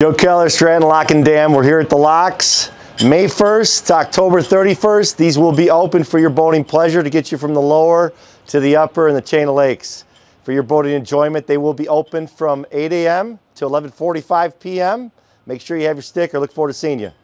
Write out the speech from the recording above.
Joe Keller, Stratton Lock and Dam. We're here at the locks. May 1st to October 31st. These will be open for your boating pleasure to get you from the lower to the upper and the Chain O'Lakes. For your boating enjoyment, they will be open from 8 a.m. to 11.45 p.m. Make sure you have your sticker. Look forward to seeing you.